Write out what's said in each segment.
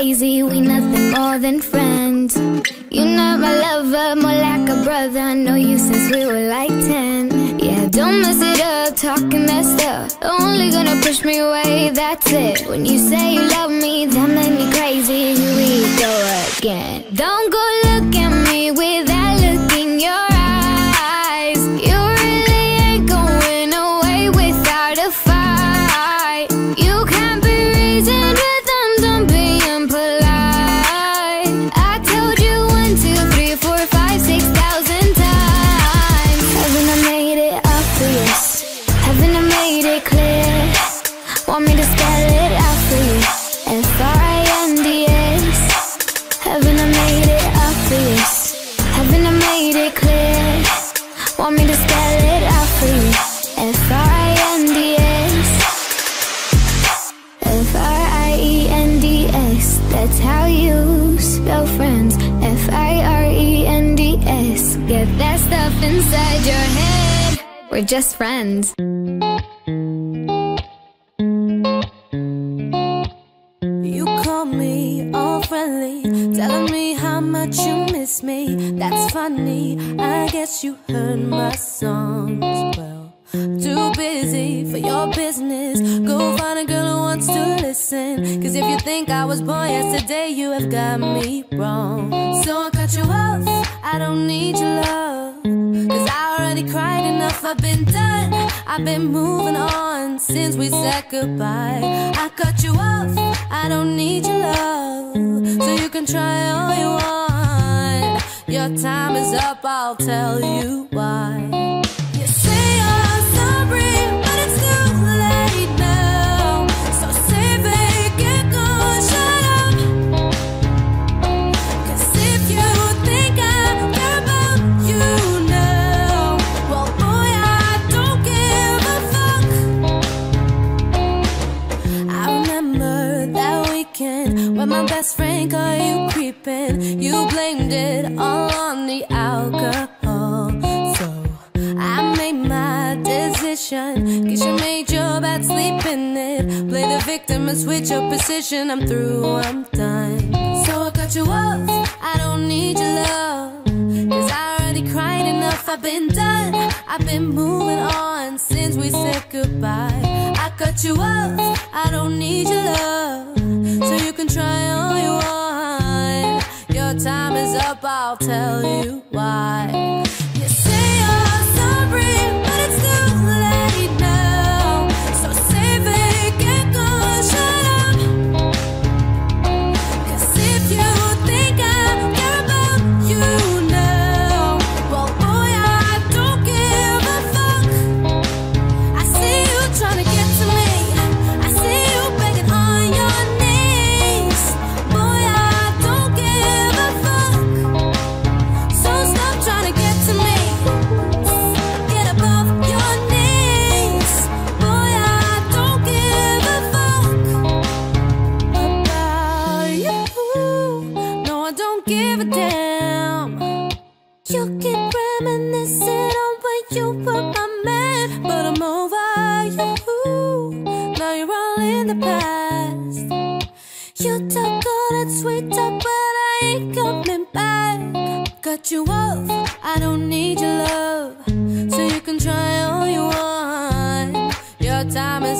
crazy, we nothing more than friends. You're not my lover, more like a brother. I know you since we were like 10. Yeah, don't mess it up, talking that stuff. Only gonna push me away, that's it. When you say you love me, that made me crazy. Want me to spell it out for you? F-R-I-N-D-S. F-R-I-E-N-D-S. That's how you spell friends. F-I-R-E-N-D-S. Get that stuff inside your head. We're just friends. You call me all friendly, telling me how much you me. That's funny, I guess you heard my songs. Well, too busy for your business. Go find a girl who wants to listen. Cause if you think I was born yesterday, you have got me wrong. So I cut you off, I don't need your love. Cause I already cried enough, I've been done. I've been moving on since we said goodbye. I cut you off, I don't need your love. So you can try all you want. Your time is up, I'll tell you why. When my best friend caught you creeping. You blamed it all on the alcohol. So I made my decision. Guess you made your bed, sleep in it. Play the victim and switch your position. I'm through, I'm done. So I cut you off. I don't need your love. Cause I already cried enough. I've been done. I've been moving on since we said goodbye. I cut you off. I don't need your love. So you can try all you want. Your time is up. I'll tell you why.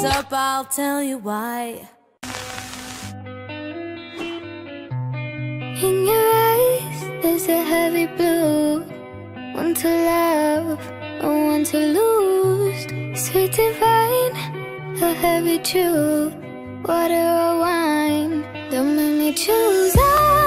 Up, I'll tell you why. In your eyes, there's a heavy blue. One to love, or one to lose. Sweet divine, a heavy truth. Water or wine, don't make me choose. I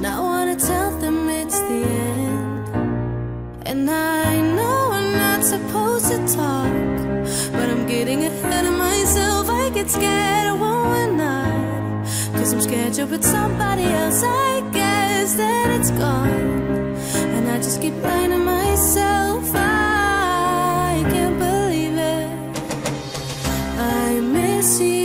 You not wanna tell them it's the end? And I know I'm not supposed to talk, but I'm getting ahead of myself. I get scared, I won't not. Cause I'm scared you're with somebody else. I guess that it's gone. And I just keep lying to myself. I can't believe it. I miss you,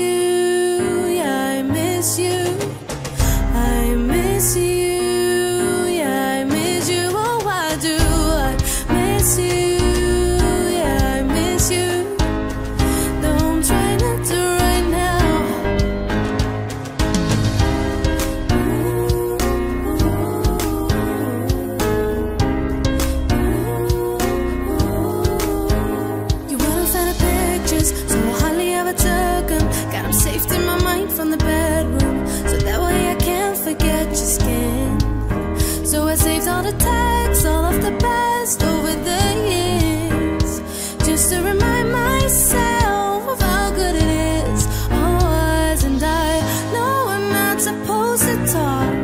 All the texts, all of the best over the years, just to remind myself of how good it is. Oh, all was, and I know I'm not supposed to talk,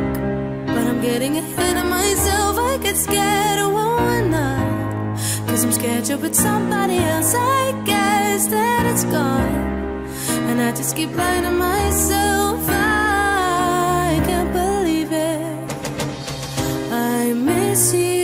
but I'm getting ahead of myself. I get scared of one night. Cause I'm scared you're with somebody else. I guess that it's gone. And I just keep lying to myself. Miss you.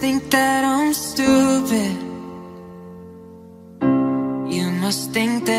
Think that I'm stupid. You must think that